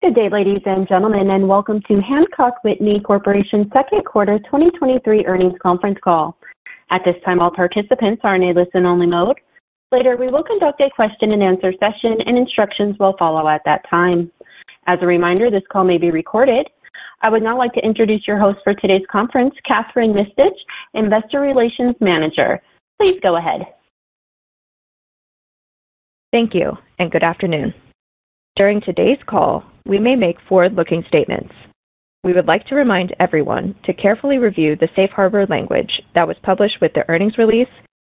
Good day, ladies and gentlemen, and welcome to Hancock Whitney Corporation's second quarter 2023 earnings conference call. At this time, all participants are in a listen-only mode. Later, we will conduct a question-and-answer session, and instructions will follow at that time. As a reminder, this call may be recorded. I would now like to introduce your host for today's conference, Kathryn Mistich, Investor Relations Manager. Please go ahead. Thank you, and good afternoon. During today's call, we may make forward-looking statements. We would like to remind everyone to carefully review the safe harbor language that was published with the earnings release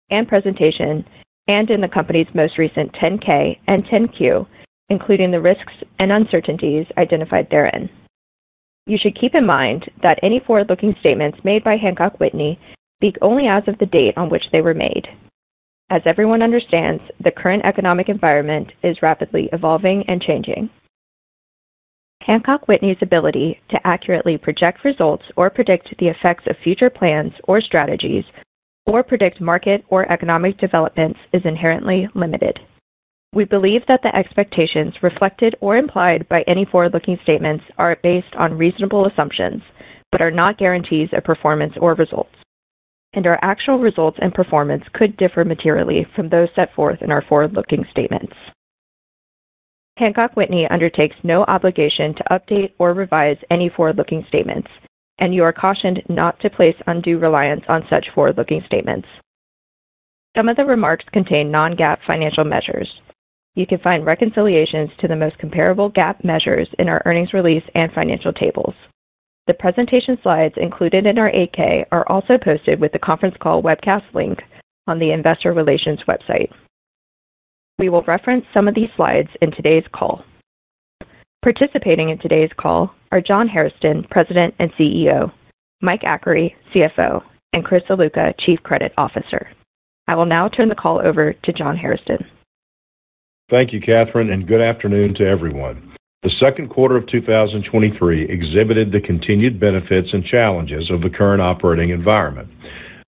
and presentation, and in the company's most recent 10-K and 10-Q, including the risks and uncertainties identified therein. You should keep in mind that any forward-looking statements made by Hancock Whitney speak only as of the date on which they were made. As everyone understands, the current economic environment is rapidly evolving and changing. Hancock Whitney's ability to accurately project results or predict the effects of future plans or strategies, or predict market or economic developments is inherently limited. We believe that the expectations reflected or implied by any forward-looking statements are based on reasonable assumptions, but are not guarantees of performance or results, and our actual results and performance could differ materially from those set forth in our forward-looking statements. Hancock Whitney undertakes no obligation to update or revise any forward-looking statements, and you are cautioned not to place undue reliance on such forward-looking statements. Some of the remarks contain non-GAAP financial measures. You can find reconciliations to the most comparable GAAP measures in our earnings release and financial tables. The presentation slides included in our 8-K are also posted with the conference call webcast link on the investor relations website. We will reference some of these slides in today's call. Participating in today's call are John Hairston, President and CEO, Mike Achary, CFO, and Chris Ziluca, Chief Credit Officer. I will now turn the call over to John Hairston. Thank you, Kathryn, and good afternoon to everyone. The second quarter of 2023 exhibited the continued benefits and challenges of the current operating environment.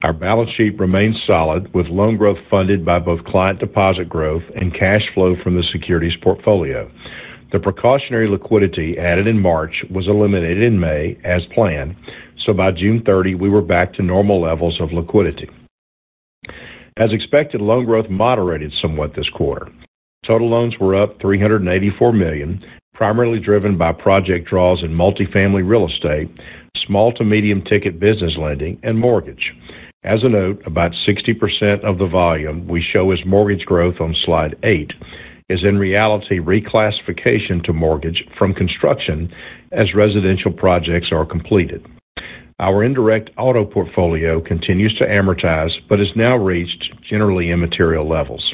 Our balance sheet remains solid, with loan growth funded by both client deposit growth and cash flow from the securities portfolio. The precautionary liquidity added in March was eliminated in May as planned, so by June 30, we were back to normal levels of liquidity. As expected, loan growth moderated somewhat this quarter. Total loans were up $384 million, primarily driven by project draws in multifamily real estate, small to medium ticket business lending, and mortgage. As a note, about 60% of the volume we show as mortgage growth on slide 8 is in reality reclassification to mortgage from construction as residential projects are completed. Our indirect auto portfolio continues to amortize, but has now reached generally immaterial levels.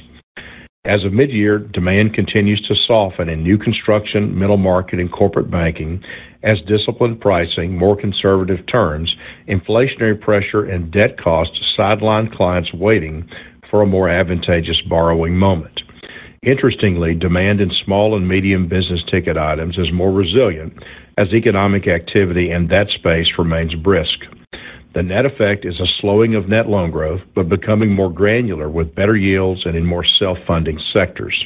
As of mid-year, demand continues to soften in new construction, middle market, and corporate banking as disciplined pricing, more conservative terms, inflationary pressure, and debt costs sideline clients waiting for a more advantageous borrowing moment. Interestingly, demand in small and medium business ticket items is more resilient as economic activity in that space remains brisk. The net effect is a slowing of net loan growth, but becoming more granular with better yields and in more self-funding sectors.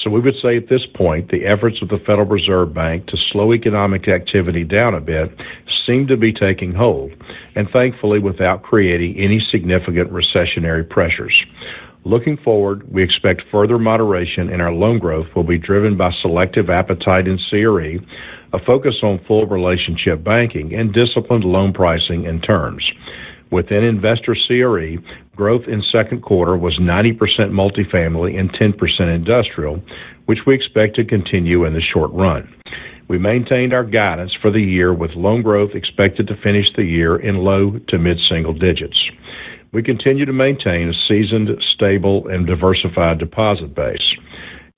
So we would say at this point, the efforts of the Federal Reserve Bank to slow economic activity down a bit seem to be taking hold, and thankfully, without creating any significant recessionary pressures. Looking forward, we expect further moderation in our loan growth will be driven by selective appetite in CRE, a focus on full relationship banking, and disciplined loan pricing and terms. Within investor CRE, growth in second quarter was 90% multifamily and 10% industrial, which we expect to continue in the short run. We maintained our guidance for the year, with loan growth expected to finish the year in low to mid-single digits. We continue to maintain a seasoned, stable, and diversified deposit base.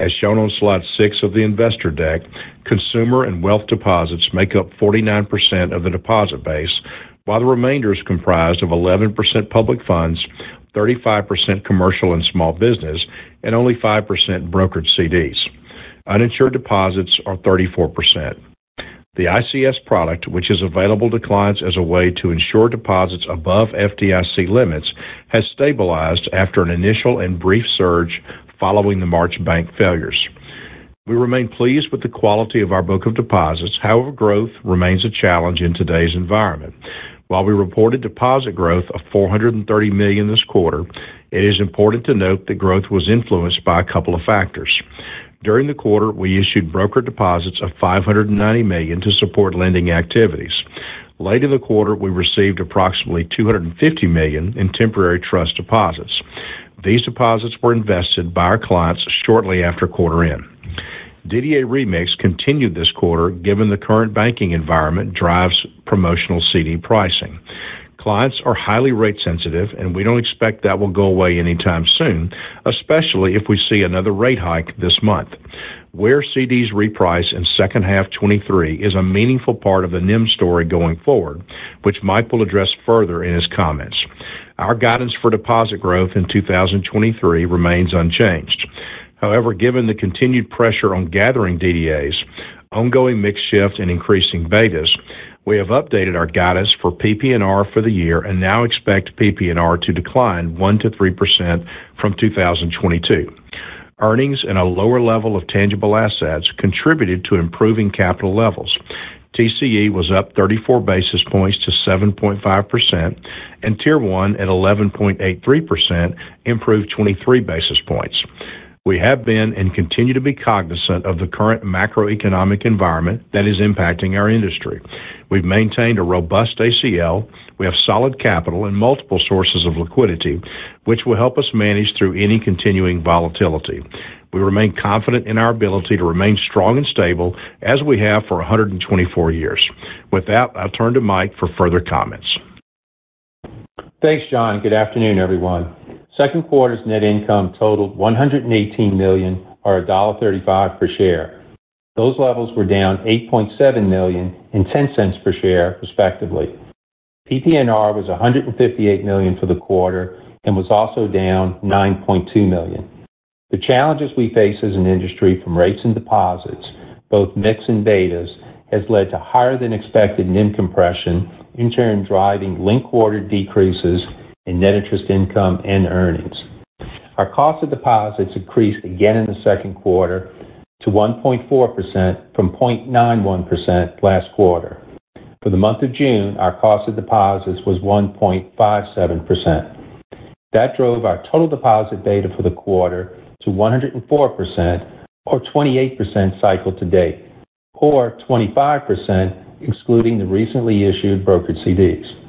As shown on slide 6 of the investor deck, consumer and wealth deposits make up 49% of the deposit base, while the remainder is comprised of 11% public funds, 35% commercial and small business, and only 5% brokered CDs. Uninsured deposits are 34%. The ICS product, which is available to clients as a way to insure deposits above FDIC limits, has stabilized after an initial and brief surge following the March bank failures. We remain pleased with the quality of our book of deposits. However, growth remains a challenge in today's environment. While we reported deposit growth of 430 million this quarter, it is important to note that growth was influenced by a couple of factors. During the quarter, we issued broker deposits of 590 million to support lending activities. Late in the quarter, we received approximately 250 million in temporary trust deposits. These deposits were invested by our clients shortly after quarter end. DDA remix continued this quarter, given the current banking environment drives promotional CD pricing. Clients are highly rate sensitive, and we don't expect that will go away anytime soon, especially if we see another rate hike this month. Where CDs reprice in second half 2023 is a meaningful part of the NIM story going forward, which Mike will address further in his comments. Our guidance for deposit growth in 2023 remains unchanged. However, given the continued pressure on gathering DDAs, ongoing mix shift and increasing betas, we have updated our guidance for PPNR for the year and now expect PPNR to decline 1%-3% from 2022. Earnings and a lower level of tangible assets contributed to improving capital levels. TCE was up 34 basis points to 7.5%, and Tier 1 at 11.83% improved 23 basis points. We have been and continue to be cognizant of the current macroeconomic environment that is impacting our industry. We've maintained a robust ACL. We have solid capital and multiple sources of liquidity, which will help us manage through any continuing volatility. We remain confident in our ability to remain strong and stable as we have for 124 years. With that, I'll turn to Mike for further comments. Thanks, John. Good afternoon, everyone. Second quarter's net income totaled 118 million, or $1.35 per share. Those levels were down $8.7 million and $0.10 per share, respectively. PPNR was 158 million for the quarter and was also down 9.2 million. The challenges we face as an industry from rates and deposits, both mix and betas, has led to higher than expected NIM compression, in turn, driving linked quarter decreases in net interest income and earnings. Our cost of deposits increased again in the second quarter to 1.4% from 0.91% last quarter. For the month of June, our cost of deposits was 1.57%. That drove our total deposit beta for the quarter to 104%, or 28% cycle to date, or 25% excluding the recently issued brokered CDs.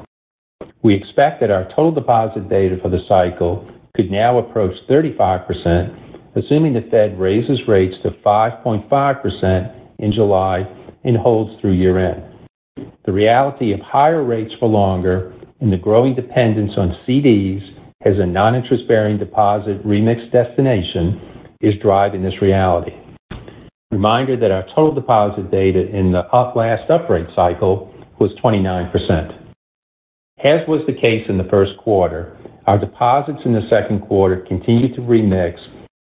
We expect that our total deposit beta for the cycle could now approach 35%, assuming the Fed raises rates to 5.5% in July and holds through year-end. The reality of higher rates for longer and the growing dependence on CDs as a non-interest-bearing deposit remix destination is driving this reality. Reminder that our total deposit beta in the last uprate cycle was 29%. As was the case in the first quarter, our deposits in the second quarter continued to remix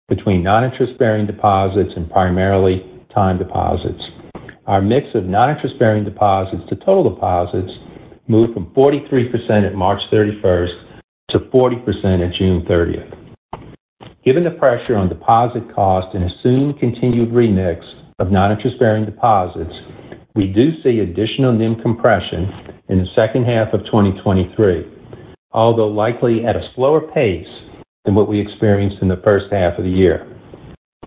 between non-interest-bearing deposits and primarily time deposits. Our mix of non-interest-bearing deposits to total deposits moved from 43% at March 31st to 40% at June 30th. Given the pressure on deposit cost and assumed continued remix of non-interest-bearing deposits, we do see additional NIM compression in the second half of 2023, although likely at a slower pace than what we experienced in the first half of the year.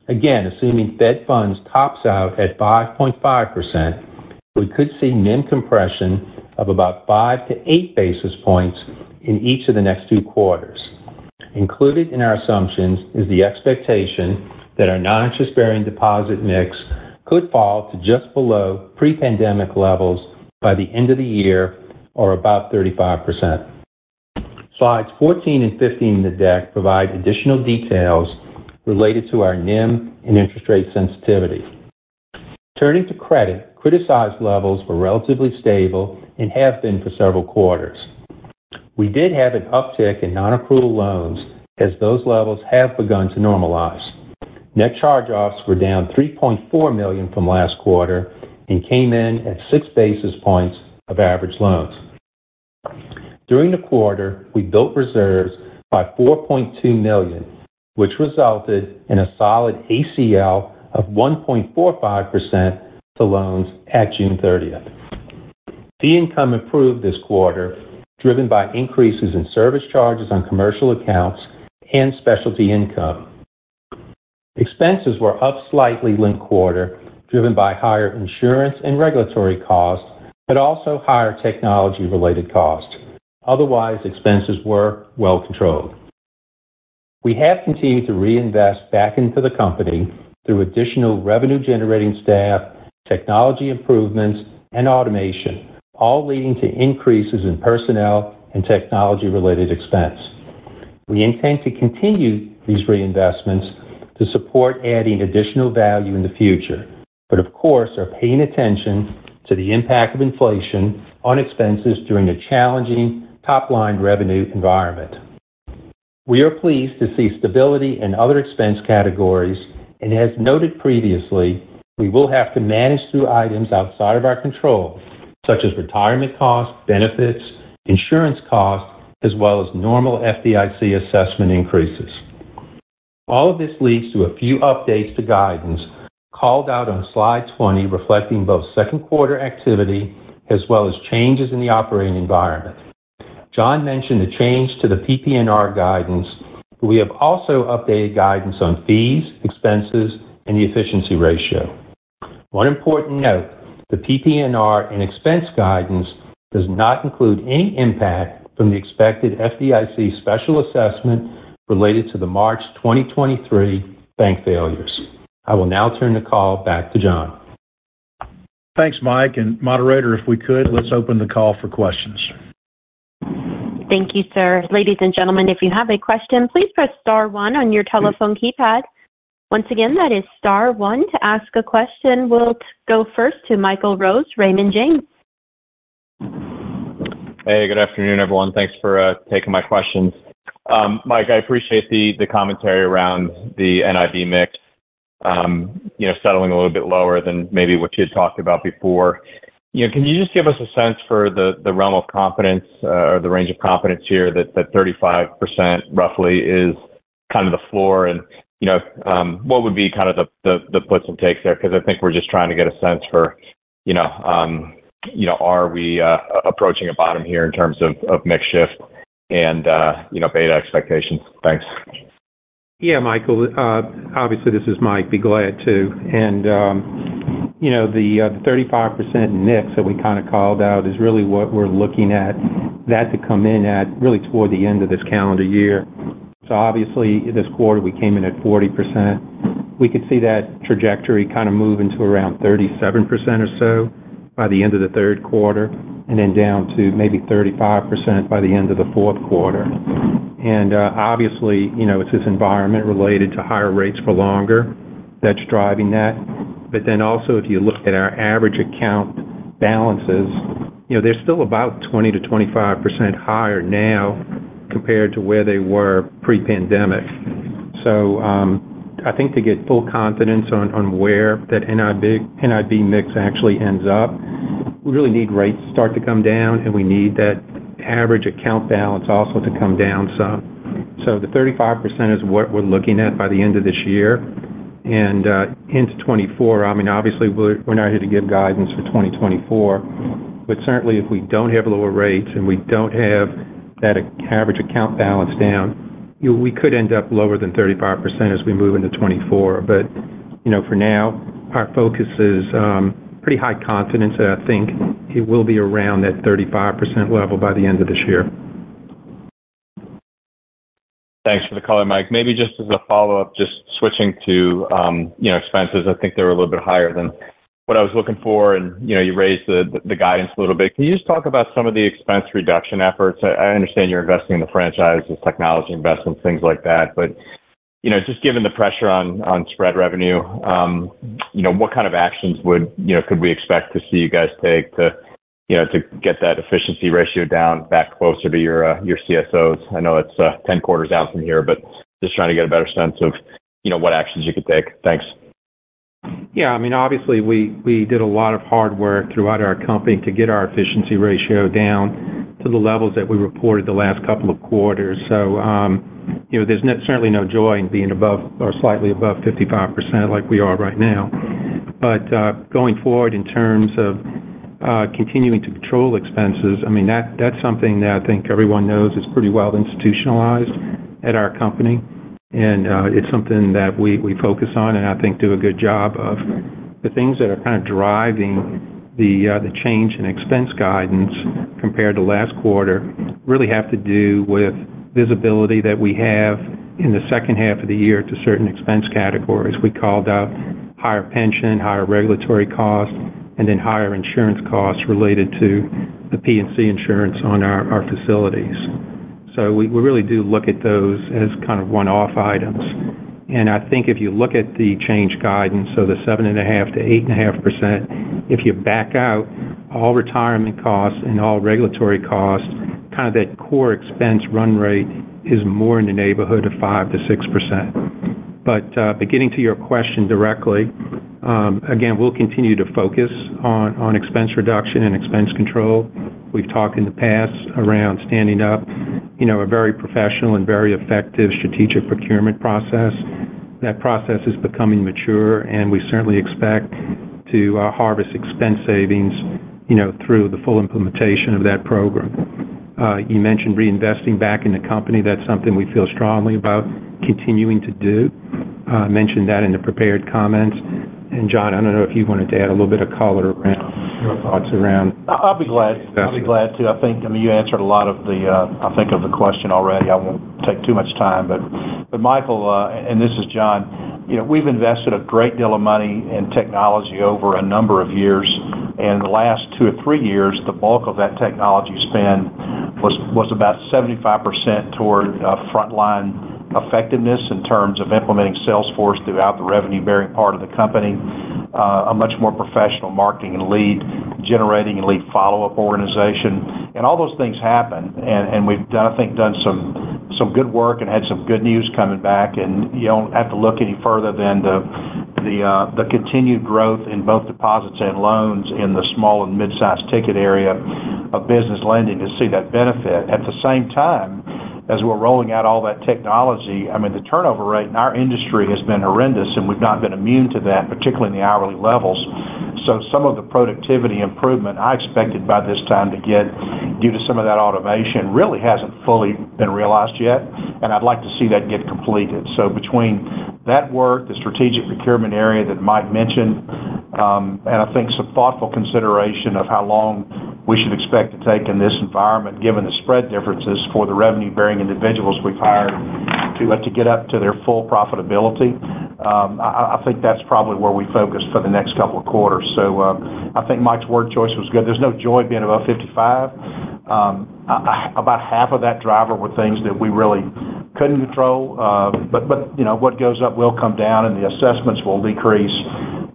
Again, assuming Fed funds tops out at 5.5%, we could see NIM compression of about 5-8 basis points in each of the next two quarters. Included in our assumptions is the expectation that our non-interest-bearing deposit mix could fall to just below pre-pandemic levels by the end of the year, or about 35%. Slides 14 and 15 in the deck provide additional details related to our NIM and interest rate sensitivity. Turning to credit, criticized levels were relatively stable and have been for several quarters. We did have an uptick in non-accrual loans as those levels have begun to normalize. Net charge-offs were down 3.4 million from last quarter and came in at 6 basis points of average loans. During the quarter, we built reserves by 4.2 million, which resulted in a solid ACL of 1.45% to loans at June 30th. Fee income improved this quarter, driven by increases in service charges on commercial accounts and specialty income. Expenses were up slightly linked quarter, driven by higher insurance and regulatory costs, but also higher technology-related costs. Otherwise, expenses were well controlled. We have continued to reinvest back into the company through additional revenue-generating staff, technology improvements, and automation, all leading to increases in personnel and technology-related expense. We intend to continue these reinvestments to support adding additional value in the future, but of course, are paying attention to the impact of inflation on expenses during a challenging top-line revenue environment. We are pleased to see stability in other expense categories, and as noted previously, we will have to manage through items outside of our control, such as retirement costs, benefits, insurance costs, as well as normal FDIC assessment increases. All of this leads to a few updates to guidance called out on slide 20, reflecting both second quarter activity as well as changes in the operating environment. John mentioned the change to the PPNR guidance, but we have also updated guidance on fees, expenses, and the efficiency ratio. One important note, the PPNR and expense guidance does not include any impact from the expected FDIC special assessment related to the March 2023 bank failures. I will now turn the call back to John. Thanks, Mike. And moderator, if we could, let's open the call for questions. Thank you, sir. Ladies and gentlemen, if you have a question, please press star one on your telephone keypad. Once again, that is star one to ask a question. We'll go first to Michael Rose, Raymond James. Hey, good afternoon, everyone. Thanks for uh, taking my questions. Um, Mike, I appreciate the commentary around the NIB mix, Um, you know, settling a little bit lower than maybe what you had talked about before. You know, can you just give us a sense for the realm of confidence, uh, or the range of confidence here that 35% roughly is kind of the floor? And you know, um, what would be kind of the puts and takes there? Because I think we're just trying to get a sense for, you know, um, you know, are we uh, approaching a bottom here in terms of mix shift and, uh, you know, beta expectations? Thanks. Yeah, Michael, uh, obviously, this is Mike. Be glad to. And, um, you know, the uh, 35% mix that we kind of called out is really what we're looking at, that to come in at really toward the end of this calendar year. So obviously, this quarter, we came in at 40%. We could see that trajectory kind of moving to around 37% or so by the end of the third quarter, and then down to maybe 35% by the end of the fourth quarter. And uh, obviously, you know, it's this environment related to higher rates for longer that's driving that. But then also, if you look at our average account balances, you know, they're still about 20%-25% higher now compared to where they were pre-pandemic. Um, I think to get full confidence on where that NIB mix actually ends up, we really need rates to start to come down, and we need that average account balance also to come down some. So the 35% is what we're looking at by the end of this year. And uh, into 2024, I mean, obviously, we're not here to give guidance for 2024, but certainly, if we don't have lower rates and we don't have that average account balance down, we could end up lower than 35% as we move into 2024. You know, for now, our focus is um, pretty high confidence that I think it will be around that 35% level by the end of this year. Thanks for the color, Mike. Maybe just as a follow-up, just switching to, um, you know, expenses. I think they were a little bit higher than what I was looking for, and, you know, you raised the guidance a little bit. Can you just talk about some of the expense reduction efforts? I understand you're investing in the franchises, technology investments, things like that. But, you know, just given the pressure on on spread revenue, um, you know, what kind of actions would, you know, could we expect to see you guys take to, you know, to get that efficiency ratio down back closer to your uh, your CSOs? I know it's uh, 10 quarters out from here, but just trying to get a better sense of, you know, what actions you could take. Thanks. Yeah, I mean, obviously, we we did a lot of hard work throughout our company to get our efficiency ratio down to the levels that we reported the last couple of quarters. So, um, you know, there's certainly no joy in being above or slightly above 55% like we are right now. But uh, going forward, in terms of uh, continuing to control expenses, I mean, that that's something that I think everyone knows is pretty well institutionalized at our company, and uh, it's something that we we focus on and I think do a good job of. The things that are kind of driving the uh, the change in expense guidance compared to last quarter really have to do with visibility that we have in the second half of the year to certain expense categories. We called out higher pension, higher regulatory costs, and then higher insurance costs related to the P&C insurance on our facilities. So we really do look at those as kind of one-off items. And I think if you look at the change guidance, so the 7.5%-8.5%, if you back out all retirement costs and all regulatory costs, kind of that core expense run rate is more in the neighborhood of 5%-6%. But uh, getting to your question directly, um, again, we'll continue to focus on expense reduction and expense control. We've talked in the past around standing up, you know, a very professional and very effective strategic procurement process. That process is becoming mature, and we certainly expect to uh, harvest expense savings, you know, through the full implementation of that program. Uh, you mentioned reinvesting back in the company. That's something we feel strongly about continuing to do. I mentioned that in the prepared comments. And John, I don't know if you wanted to add a little bit of color around your thoughts around- I'll be glad. I'll be glad to. I think, I mean, you answered a lot of the, uh, I think, of the question already. I won't take too much time. But but Michael, uh, and this is John, you know, we've invested a great deal of money in technology over a number of years, and the last two or three years, the bulk of that technology spend was about 75% toward uh, frontline effectiveness in terms of implementing Salesforce throughout the revenue-bearing part of the company, uh, a much more professional marketing and lead generating and lead follow-up organization. And all those things happen, and we've done, I think, done some some good work and had some good news coming back. And you don't have to look any further than the the uh, continued growth in both deposits and loans in the small and mid-sized ticket area of business lending to see that benefit. At the same time, as we're rolling out all that technology, I mean, the turnover rate in our industry has been horrendous, and we've not been immune to that, particularly in the hourly levels. So some of the productivity improvement I expected by this time to get due to some of that automation really hasn't fully been realized yet, and I'd like to see that get completed. So between that work, the strategic procurement area that Mike mentioned, um, and I think some thoughtful consideration of how long we should expect to take in this environment, given the spread differences for the revenue-bearing individuals we've hired to uh, get up to their full profitability, um, I think that's probably where we focus for the next couple of quarters. So, uh, I think Mike's word choice was good. There's no joy being above 55. Um, about half of that driver were things that we really couldn't control. Uh, but, you know, what goes up will come down, and the assessments will decrease.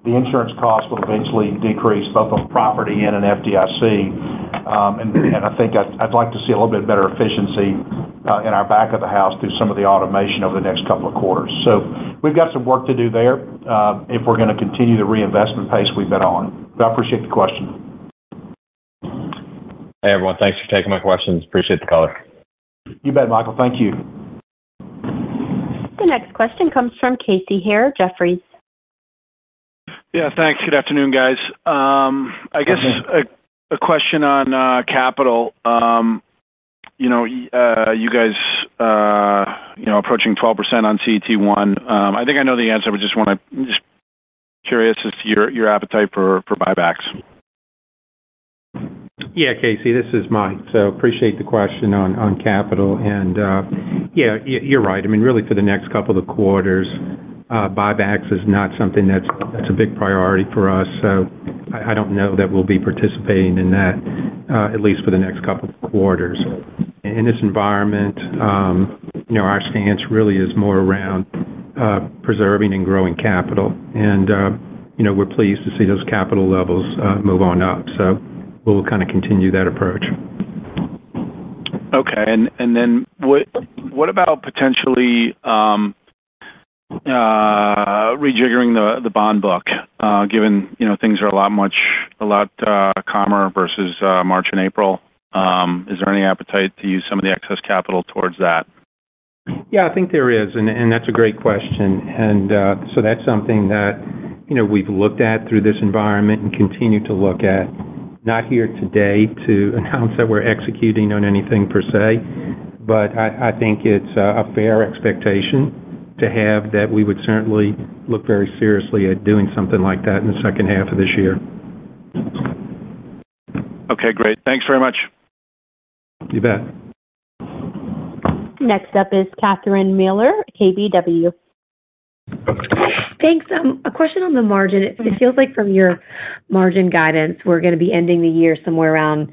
The insurance costs will eventually decrease, both on property and in FDIC. Um, and I think I'd like to see a little bit better efficiency uh, in our back of the house through some of the automation over the next couple of quarters. So we've got some work to do there, uh, if we're going to continue the reinvestment pace we've been on. But I appreciate the question. Hey, everyone. Thanks for taking my questions. Appreciate the color. You bet, Michael. Thank you. The next question comes from Casey Haire, Jefferies. Yeah, thanks. Good afternoon, guys. Um, I guess a question on uh, capital. Um, you know, uh, you guys, uh, you know, approaching 12% on CET1. Um, I think I know the answer, but just want to just curious as to your appetite for buybacks. Yeah, Casey, this is Mike. So appreciate the question on capital. And, yeah, you're right. I mean, really, for the next couple of quarters, Uh, buybacks is not something that's a big priority for us. So I don't know that we'll be participating in that, uh, at least for the next couple of quarters. In this environment, um, you know, our stance really is more around uh, preserving and growing capital. And, you know, we're pleased to see those capital levels move on up. So we'll kind of continue that approach. Okay. And then what about potentially um, Uh, rejiggering the bond book, uh, given, you know, things are a lot much, a lot uh, calmer versus March and April? Um, is there any appetite to use some of the excess capital towards that? Yeah, I think there is, and that's a great question. And so that's something that you know, we've looked at through this environment and continue to look at. Not here today to announce that we're executing on anything per se, but I think it's a fair expectation to have that we would certainly look very seriously at doing something like that in the second half of this year. Okay, great. Thanks very much. You bet. Next up is Catherine Mealor, KBW. Thanks. Um, a question on the margin. It feels like from your margin guidance, we're going to be ending the year somewhere around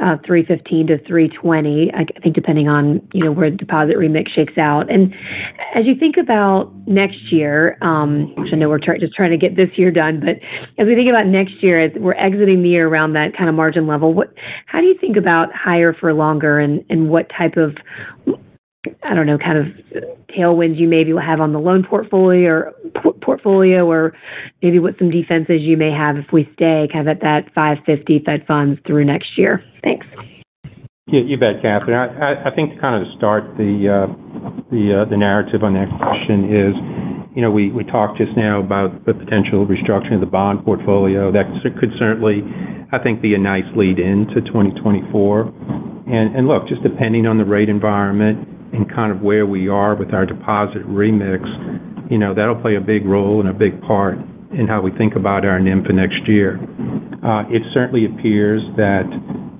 Uh, 315-320, I think, depending on you know, where the deposit remix shakes out. And as you think about next year, um, which I know we're just trying to get this year done, but as we think about next year, as we're exiting the year around that kind of margin level, what how do you think about higher for longer and what type of, I don't know, kind of tailwinds you maybe will have on the loan portfolio or portfolio, or maybe what some defenses you may have if we stay kind of at that 550 Fed funds through next year? Thanks. Yeah, you bet, Catherine. I think to kind of start the uh, the uh, the narrative on that question is you know, we we talked just now about the potential restructuring of the bond portfolio. That could certainly, I think, be a nice lead-in to 2024. And And look, just depending on the rate environment and kind of where we are with our deposit remix, you know, that'll play a big role and a big part in how we think about our NIM for next year. Uh, it certainly appears that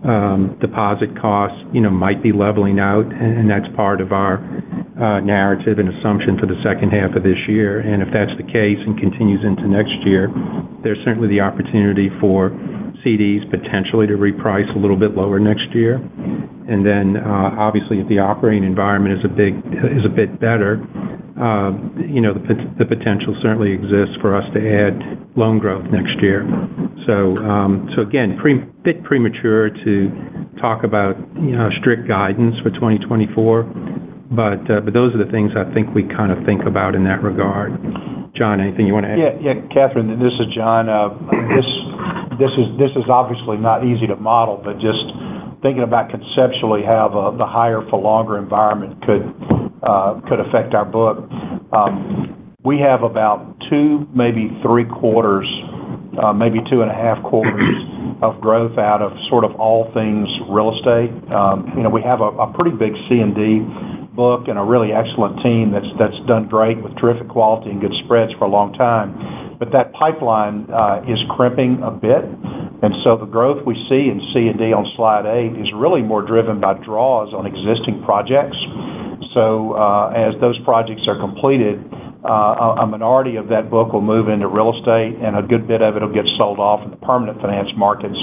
um, deposit costs you know, might be leveling out, and that's part of our uh, narrative and assumption for the second half of this year. And if that's the case and continues into next year, there's certainly the opportunity for CDs potentially to reprice a little bit lower next year. And then, obviously, if the operating environment is a big uh is a bit better, you know, the potential certainly exists for us to add loan growth next year. So so again, bit premature to talk about you know, strict guidance for 2024, Uh, but those are the things I think we kind of think about in that regard. John, anything you want to add? Yeah, yeah, Catherine, this is John. Uh, this this is this is obviously not easy to model, but just thinking about conceptually how the higher-for-longer environment uh, could affect our book. Um, we have about two, maybe three quarters, Uh, maybe two and a half quarters of growth out of sort of all things real estate. Um, you know, we have a pretty big C&D book and a really excellent team that's done great with terrific quality and good spreads for a long time. But that pipeline uh, is crimping a bit. And so the growth we see in C&D on slide eight is really more driven by draws on existing projects. So uh, as those projects are completed, Uh, a minority of that book will move into real estate, and a good bit of it will get sold off in the permanent finance markets.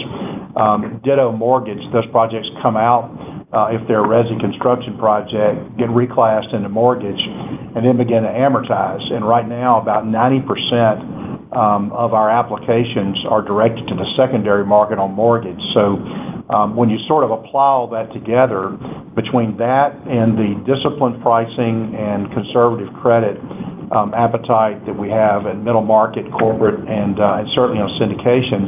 Um, ditto mortgage, those projects come out uh, if they're a resi construction project, get reclassed into mortgage, and then begin to amortize. And right now, about 90% um, of our applications are directed to the secondary market on mortgage. So um when you sort of apply all that together between that and the disciplined pricing and conservative credit Um, appetite that we have in middle market, corporate, and uh, certainly on syndications,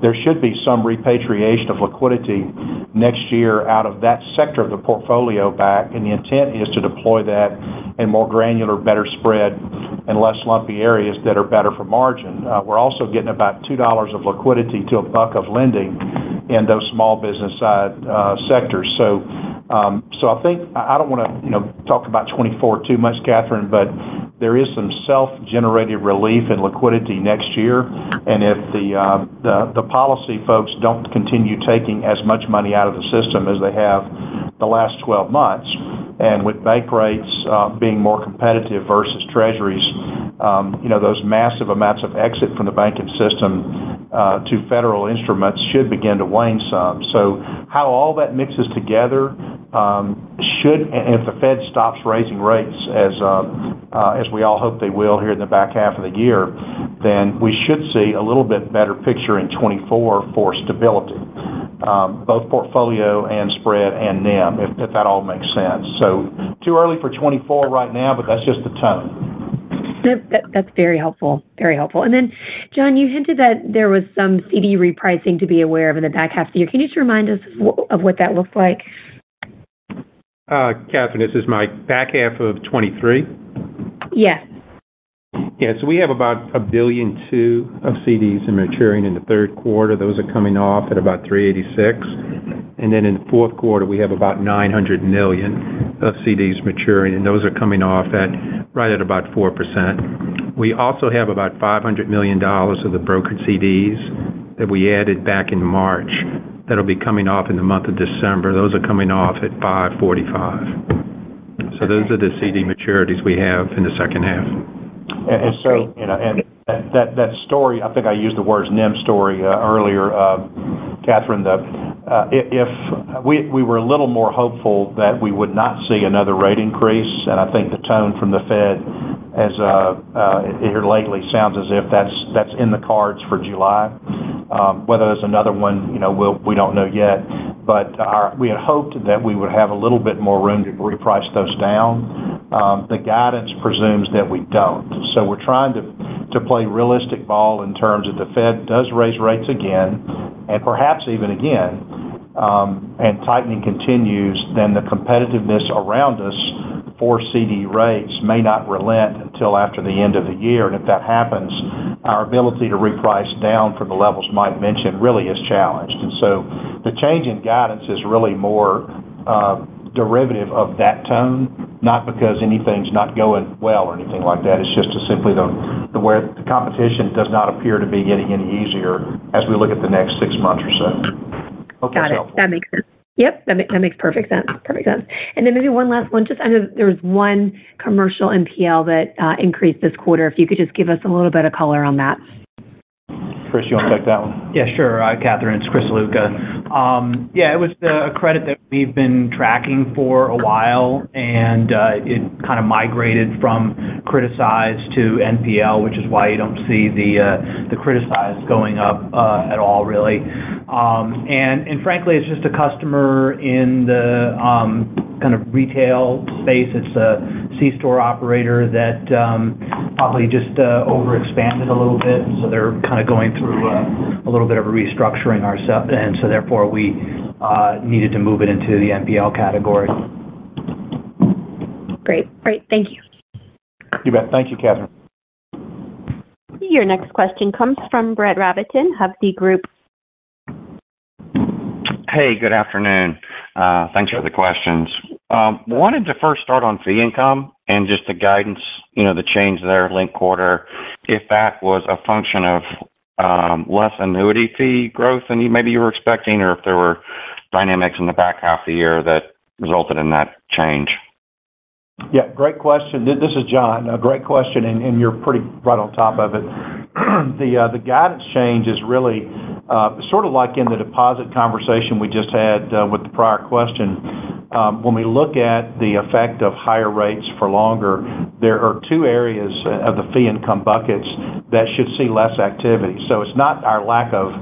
there should be some repatriation of liquidity next year out of that sector of the portfolio back. And the intent is to deploy that in more granular, better spread, and less lumpy areas that are better for margin. Uh, we're also getting about $2 of liquidity to $1 of lending in those small business-side uh, sectors. So, um, so I think I don't want to you know, talk about 2024 too much, Catherine, but there is some self-generated relief in liquidity next year. And if the uh, the policy folks don't continue taking as much money out of the system as they have the last 12 months, and with bank rates uh, being more competitive versus treasuries, um, you know, those massive amounts of exit from the banking system uh, to federal instruments should begin to wane some. So how all that mixes together um, should, and if the Fed stops raising rates as uh, as we all hope they will here in the back half of the year, then we should see a little bit better picture in 24 for stability, um, both portfolio and spread and NIM, if that all makes sense. So too early for 2024 right now, but that's just the tone. That's very helpful. Very helpful. And then, John, you hinted that there was some CD repricing to be aware of in the back half of the year. Can you just remind us of what that looks like? Uh, Catherine, this is Mike. Back half of 2023? Yes. Yeah. So we have about $1.2 billion of CDs in maturing in the third quarter. Those are coming off at about 3.86. And then in the fourth quarter, we have about $900 million of CDs maturing, and those are coming off at right at about 4%. We also have about $500 million of the brokered CDs that we added back in March that'll be coming off in the month of December. Those are coming off at 5.45. So those are the CD maturities we have in the second half. And so, you know, and that that that story, I think I used the words NIM story uh, earlier, uh, Catherine, the, that if we, we were a little more hopeful that we would not see another rate increase, and I think the tone from the Fed as uh, uh, here lately sounds as if that's that's in the cards for July. Um, whether there's another one, you know, we don't know yet. But we had hoped that we would have a little bit more room to reprice those down. Um, the guidance presumes that we don't. So we're trying to play realistic ball in terms of the Fed does raise rates again, and perhaps even again, um, and tightening continues, then the competitiveness around us for CD rates may not relent until after the end of the year. And if that happens, our ability to reprice down from the levels Mike mentioned really is challenged. And so the change in guidance is really more uh, derivative of that tone, not because anything's not going well or anything like that. It's just simply the the where the competition does not appear to be getting any easier as we look at the next six months or so. Hope that's helpful. Got it. That makes sense. Yep, that makes perfect sense. Perfect sense. And then maybe one last one. Just, I know there was one commercial NPL that uh, increased this quarter. If you could just give us a little bit of color on that. Chris, you want to take that one? Yeah, sure. Uh, Catherine, it's Chris Ziluca. Um, yeah, it was uh, a credit that we've been tracking for a while, and uh, it kind of migrated from criticized to NPL, which is why you don't see the the criticized going up at all, really. Um, and frankly, it's just a customer in the um, kind of retail space. It's a C-store operator that um, probably just uh, overexpanded a little bit, so they're kind of going through uh, a little bit of a restructuring ourselves, and so therefore, we uh, needed to move it into the NPL category. Great. Great. Thank you. You bet. Thank you, Catherine. Your next question comes from Brett Rabatin, of Hovde Group. Hey, good afternoon. Uh, thanks for the questions. Um, wanted to first start on fee income and just the guidance, you know, the change there, linked quarter, if that was a function of um, less annuity fee growth than you maybe you were expecting, or if there were dynamics in the back half of the year that resulted in that change? Yeah, great question. This is John. A great question, and you're pretty right on top of it. Uh, the guidance change is really uh, sort of like in the deposit conversation we just had uh, with the prior question. Um, when we look at the effect of higher rates for longer, there are two areas of the fee income buckets that should see less activity. So it's not our lack of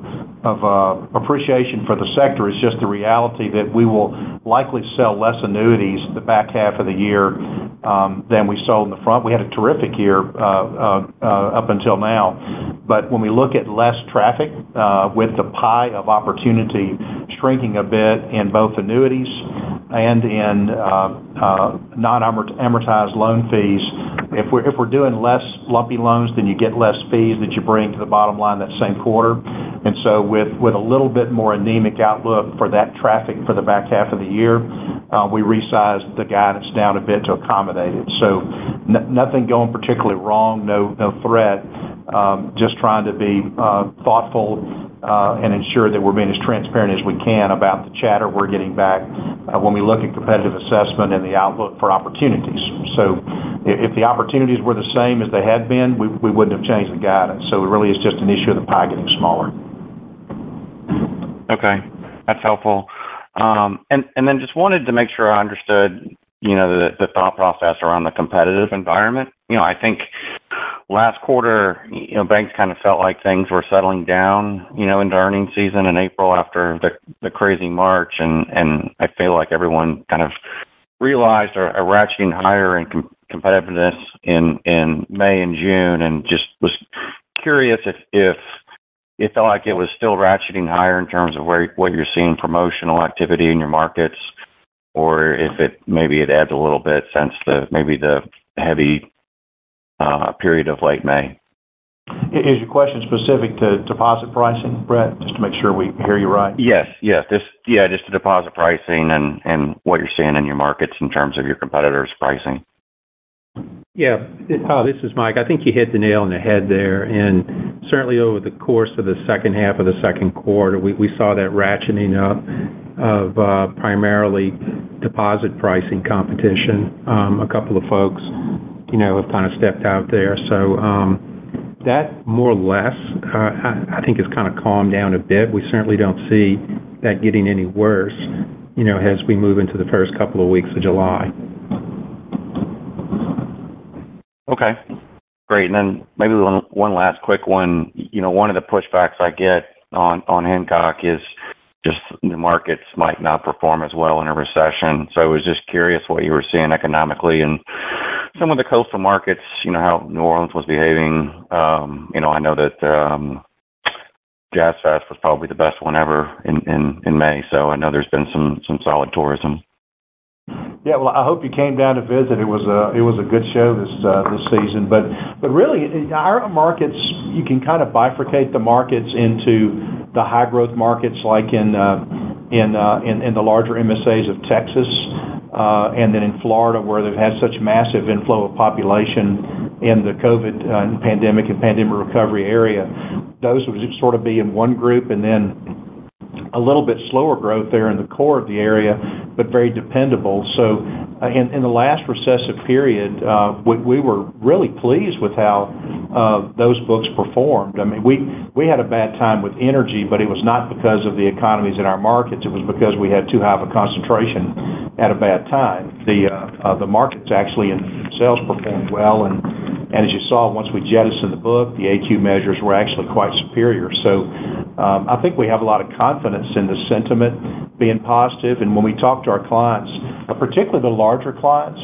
Uh, appreciation for the sector, it's just the reality that we will likely sell less annuities the back half of the year um, than we sold in the front. We had a terrific year uh, uh, up until now. But when we look at less traffic with the pie of opportunity shrinking a bit in both annuities and in non-amortized loan fees, if we're if we're doing less lumpy loans, then you get less fees that you bring to the bottom line that same quarter. And so with a little bit more anemic outlook for that traffic for the back half of the year, uh, we resized the guidance down a bit to accommodate it. So nothing going particularly wrong, no threat, um, just trying to be uh, thoughtful uh, and ensure that we're being as transparent as we can about the chatter we're getting back when we look at competitive assessment and the outlook for opportunities. So if the opportunities were the same as they had been, we wouldn't have changed the guidance. So it really is just an issue of the pie getting smaller. Okay, that's helpful. Um, and then just wanted to make sure I understood, you know, the thought process around the competitive environment. You know, I think last quarter, you know, banks kind of felt like things were settling down, you know, into earnings season in April after the crazy March, and and I feel like everyone kind of realized a ratcheting higher in competitiveness in May and June, and just was curious if if it felt like it was still ratcheting higher in terms of where what you're seeing promotional activity in your markets, or if it maybe it adds a little bit since the maybe the heavy uh, period of late May. Is your question specific to deposit pricing, Brett? Just to make sure we hear you right. Yes. Yes. Just, yeah, just the deposit pricing and and what you're seeing in your markets in terms of your competitors' pricing. Yeah. This is Mike. I think you hit the nail on the head there. And certainly, over the course of the second half of the second quarter, we saw that ratcheting up of uh, primarily deposit pricing competition. Um, a couple of folks you know, have kind of stepped out there. So um, that, more or less, uh, I think has kind of calmed down a bit. We certainly don't see that getting any worse you know, as we move into the first couple of weeks of July. Okay. Great. And then maybe one one last quick one. You know, one of the pushbacks I get on Hancock is just the markets might not perform as well in a recession. So I was just curious what you were seeing economically in some of the coastal markets, you know, how New Orleans was behaving. Um, you know, I know that um, Jazz Fest was probably the best one ever in May. So I know there's been some some solid tourism. Yeah. Well, I hope you came down to visit. It was a it was a good show this uh, this season. But but really, our markets, you can kind of bifurcate the markets into the high-growth markets like in uh, uh, in in the larger MSAs of Texas and then in Florida where they've had such massive inflow of population in the COVID pandemic and pandemic recovery area. Those would sort of be in one group and then a little bit slower growth there in the core of the area, but very dependable. So uh, in in the last recessive period, uh, we we were really pleased with how uh, those books performed. I mean, we we had a bad time with energy, but it was not because of the economies in our markets. It was because we had too high of a concentration at a bad time. The the markets actually in themselves performed well. And as you saw, once we jettisoned the book, the AQ measures were actually quite superior. So um, I think we have a lot of confidence in the sentiment being positive. And when we talk to our clients, uh, particularly the larger clients,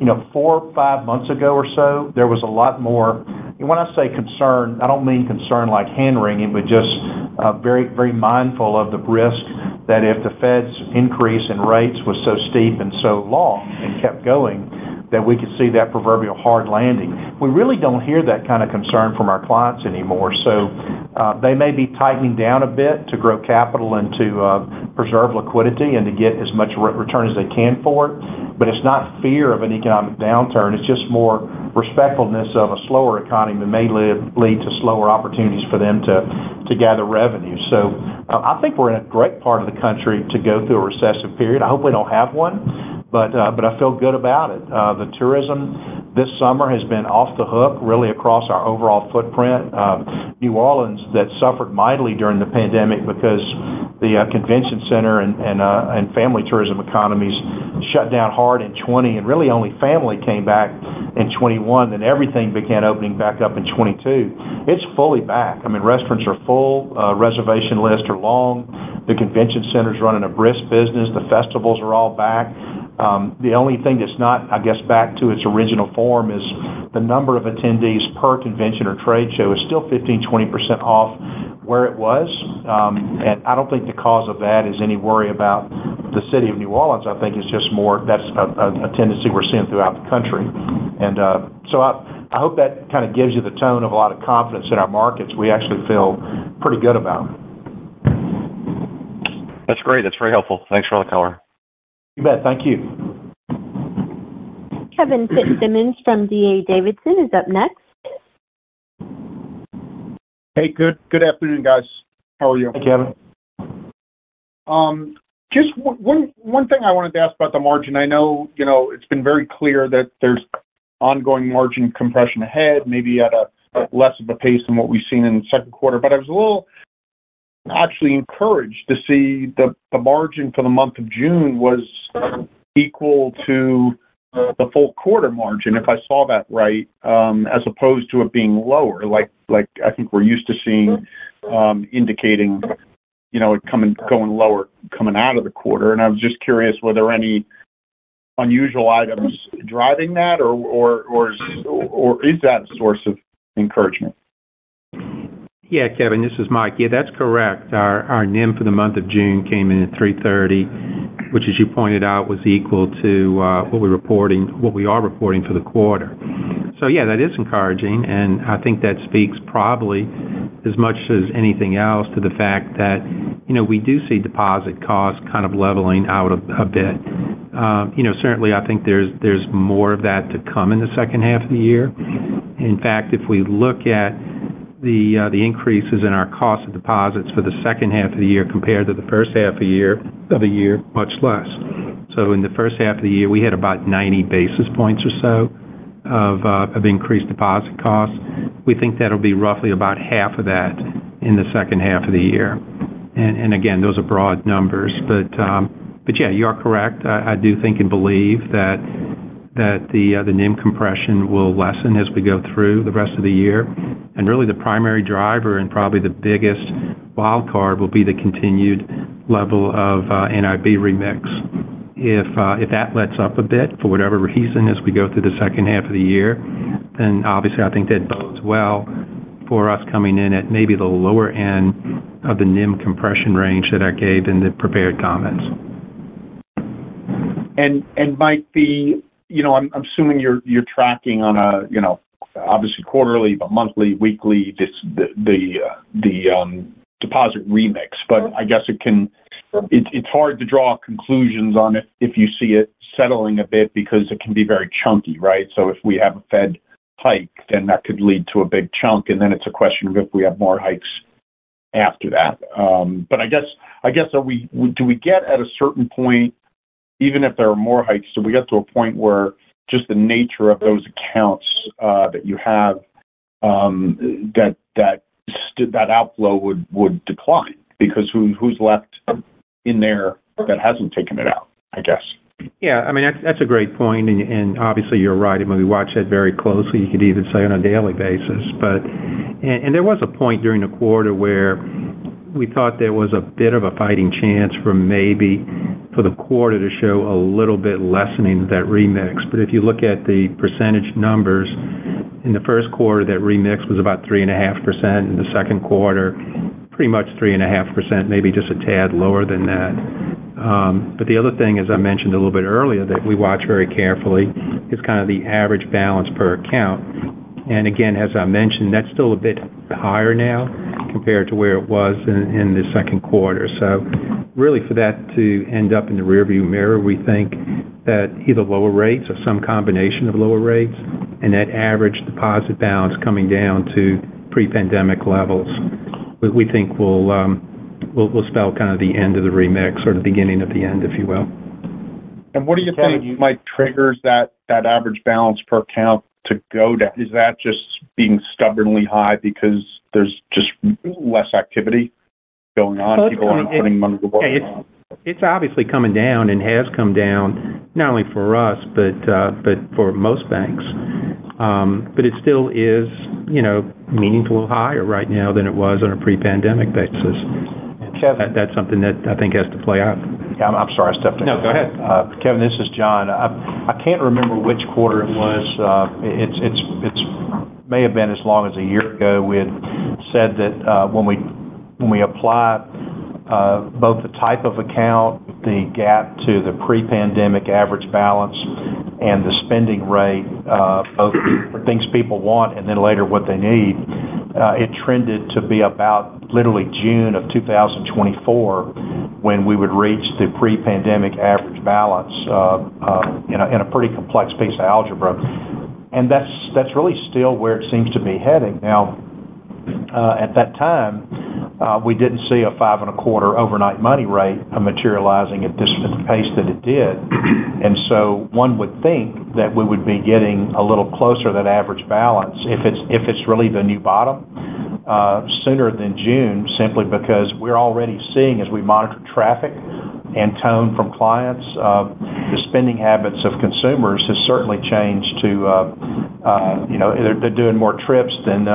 you know, four or five months ago or so, there was a lot more when I say concern, I don't mean concern like hand-wringing, but just uh, very, very mindful of the risk that if the Fed's increase in rates was so steep and so long and kept going, that we could see that proverbial hard landing. We really don't hear that kind of concern from our clients anymore. So uh, they may be tightening down a bit to grow capital and to uh, preserve liquidity and to get as much return as they can for it. But it's not fear of an economic downturn. It's just more respectfulness of a slower economy that may lead to slower opportunities for them to gather revenue. So uh, I think we're in a great part of the country to go through a recessive period. I hope we don't have one, but uh, but I feel good about it. Uh, the tourism this summer has been off the hook, really, across our overall footprint. Uh, New Orleans that suffered mightily during the pandemic because the convention center and and family tourism economies shut down hard in 20, and really only family came back in 21. Then everything began opening back up in 22. It's fully back. I mean, restaurants are full. Reservation lists are long. The convention center's running a brisk business. The festivals are all back. Um, the only thing that's not, I guess, back to its original form is the number of attendees per convention or trade show is still 15%-20% off where it was. Um, and I don't think the cause of that is any worry about the city of New Orleans. I think it's just more that's a tendency we're seeing throughout the country. And uh, so I hope that kind of gives you the tone of a lot of confidence in our markets. We actually feel pretty good about. That's great. That's very helpful. Thanks for all the color. You bet. Thank you. Kevin Fitzsimmons from D.A. Davidson is up next. Hey. Good good afternoon, guys. How are you? Hey, Kevin. Um, just one thing I wanted to ask about the margin. I know you know, it's been very clear that there's ongoing margin compression ahead, maybe at a less of a pace than what we've seen in the second quarter. But I was a little actually encouraged to see the the margin for the month of June was equal to the full quarter margin, if I saw that right, um, as opposed to it being lower, like like I think we're used to seeing um, indicating you know, it coming going lower coming out of the quarter. And I was just curious, were there any unusual items driving that, or or or or is that a source of encouragement? Yeah, Kevin. This is Mike. Yeah, that's correct. Our NIM for the month of June came in at 330. which, as you pointed out, was equal to reporting what we are reporting for the quarter. So yeah, that is encouraging, and I think that speaks probably as much as anything else to the fact that you know we do see deposit costs kind of leveling out a bit. Um, you know, certainly, I think there's there's more of that to come in the second half of the year. In fact, if we look at Uh, the increases in our cost of deposits for the second half of the year compared to the first half of the year, much less. So in the first half of the year, we had about 90 basis points or so of uh, increased deposit costs. We think that'll be roughly about half of that in the second half of the year. And again, those are broad numbers. But um, yeah, you are correct. I do think and believe that the uh, the NIM compression will lessen as we go through the rest of the year. And really, the primary driver and probably the biggest wild card will be the continued level of uh, NIB remix. If uh, if that lets up a bit for whatever reason as we go through the second half of the year, then obviously, I think that bodes well for us coming in at maybe the lower end of the NIM compression range that I gave in the prepared comments. Mike, I'm assuming you're you're tracking on a, you know, obviously, quarterly, but monthly, weekly, this, the the the um deposit remix. But I guess it can it, it's hard to draw conclusions on it if you see it settling a bit because it can be very chunky, right? So if we have a Fed hike, then that could lead to a big chunk, and then it's a question of if we have more hikes after that. Um, But I guess, I guess are we do we get at a certain point, even if there are more hikes, do we get to a point where just the nature of those accounts uh, that you have, um, that that that outflow would decline? Because who's left in there that hasn't taken it out, I guess? Yeah. I mean, that's a great point. And obviously, you're right. I mean, we watch that very closely. You could even say on a daily basis. But and there was a point during the quarter where we thought there was a bit of a fighting chance for maybe for the quarter to show a little bit lessening of that remix. But if you look at the percentage numbers, in the first quarter, that remix was about 3.5%. In the second quarter, pretty much 3.5%, maybe just a tad lower than that. Um, but the other thing, as I mentioned a little bit earlier, that we watch very carefully is kind of the average balance per account. And again, as I mentioned, that's still a bit higher now compared to where it was in the second quarter. So really, for that to end up in the rearview mirror, we think that either lower rates or some combination of lower rates and that average deposit balance coming down to pre-pandemic levels, we think um, will spell kind of the end of the remix or the beginning of the end, if you will. And what do you think might trigger that average balance per account to go down? Is that just being stubbornly high because there's just less activity going on? People aren't putting money to work? Yeah. It's obviously coming down and has come down not only for us but uh, for most banks. Um, but it still is you know, meaningfully higher right now than it was on a pre-pandemic basis. That's something that I think has to play out. Yeah. I'm sorry. I stepped in. No, go ahead. Uh, Kevin, this is John. I I can't remember which quarter it was. It may have been as long as a year ago. We had said that uh, when we when we apply both the type of account, the gap to the pre-pandemic average balance, and the spending rate, uh, both for things people want and then later what they need, Uh, it trended to be about literally June of 2024 when we would reach the pre-pandemic average balance uh, uh, in a pretty complex piece of algebra. And that's, that's really still where it seems to be heading. Now, at that time, uh, we didn't see a five and a quarter overnight money rate materializing at this the pace that it did. And so one would think that we would be getting a little closer to that average balance if it's if it's really the new bottom uh, sooner than June, simply because we're already seeing, as we monitor traffic and tone from clients, uh, the spending habits of consumers has certainly changed to uh, uh, you know, they're doing more trips than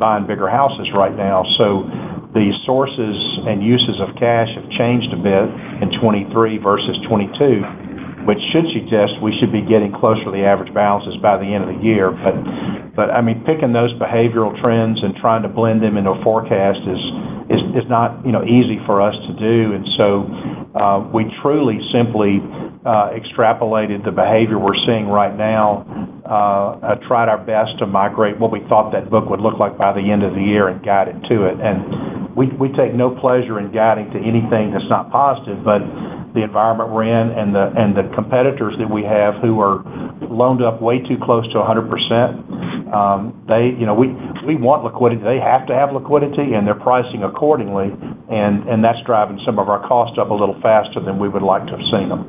buying bigger houses right now. So the sources and uses of cash have changed a bit in 2023 versus 2022, which should suggest we should be getting closer to the average balances by the end of the year. But I mean, picking those behavioral trends and trying to blend them into a forecast is is not you know, easy for us to do. And so we truly simply uh, extrapolated the behavior we're seeing right now, uh, tried our best to migrate what we thought that book would look like by the end of the year and guide it to it. And we we take no pleasure in guiding to anything that's not positive, but the environment we're in and the, and the competitors that we have who are loaned up way too close to 100%, Um, we we want liquidity. They have to have liquidity, and they're pricing accordingly, and and that's driving some of our costs up a little faster than we would like to have seen them.